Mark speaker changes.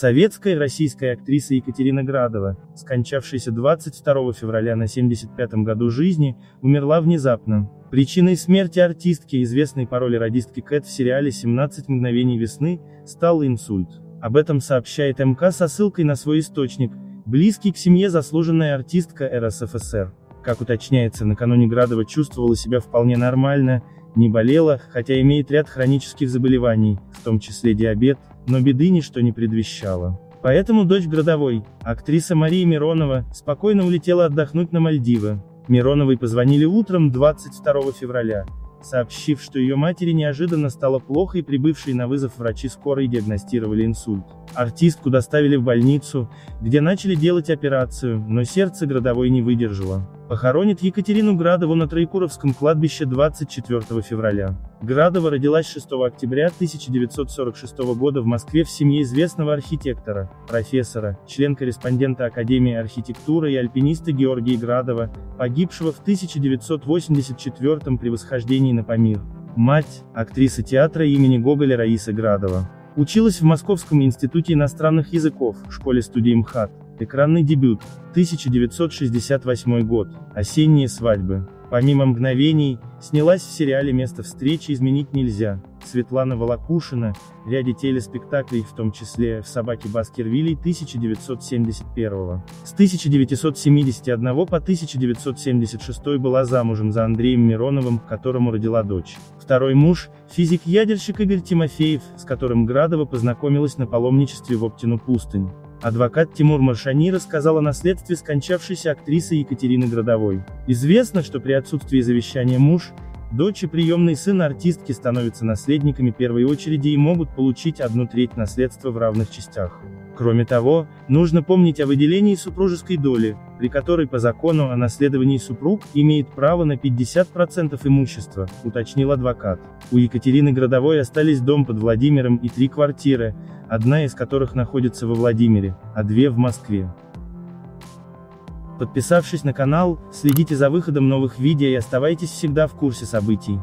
Speaker 1: Советская и российская актриса Екатерина Градова, скончавшаяся 22 февраля на 75-м году жизни, умерла внезапно. Причиной смерти артистки, известной по роли радистки Кэт в сериале «17 мгновений весны», стал инсульт. Об этом сообщает МК со ссылкой на свой источник, близкий к семье заслуженная артистка РСФСР. Как уточняется, накануне Градова чувствовала себя вполне нормально, не болела, хотя имеет ряд хронических заболеваний, в том числе диабет, но беды ничто не предвещало. Поэтому дочь Градовой, актриса Мария Миронова, спокойно улетела отдохнуть на Мальдивы. Мироновой позвонили утром 22 февраля, сообщив, что ее матери неожиданно стало плохо и прибывшие на вызов врачи скорой диагностировали инсульт. Артистку доставили в больницу, где начали делать операцию, но сердце Градовой не выдержало. Похоронит Екатерину Градову на Троекуровском кладбище 24 февраля. Градова родилась 6 октября 1946 года в Москве в семье известного архитектора, профессора, член-корреспондента Академии архитектуры и альпиниста Георгия Градова, погибшего в 1984 при восхождении на Памир. Мать, актриса театра имени Гоголя Раиса Градова. Училась в Московском институте иностранных языков, школе студии МХАТ. Экранный дебют, 1968 год, осенние свадьбы. Помимо мгновений, снялась в сериале «Место встречи изменить нельзя», Светлана Волокушина, ряде телеспектаклей, в том числе в «Собаке Баскервилей» 1971 С 1971 по 1976 была замужем за Андреем Мироновым, которому родила дочь. Второй муж, физик-ядерщик Игорь Тимофеев, с которым Градова познакомилась на паломничестве в Оптину пустынь. Адвокат Тимур Маршани рассказал о наследстве скончавшейся актрисы Екатерины Градовой. Известно, что при отсутствии завещания муж, дочь и приемный сын артистки становятся наследниками первой очереди и могут получить одну треть наследства в равных частях. Кроме того, нужно помнить о выделении супружеской доли, при которой по закону о наследовании супруг имеет право на 50% имущества, уточнил адвокат. У Екатерины Градовой остались дом под Владимиром и три квартиры, одна из которых находится во Владимире, а две в Москве. Подписавшись на канал, следите за выходом новых видео и оставайтесь всегда в курсе событий.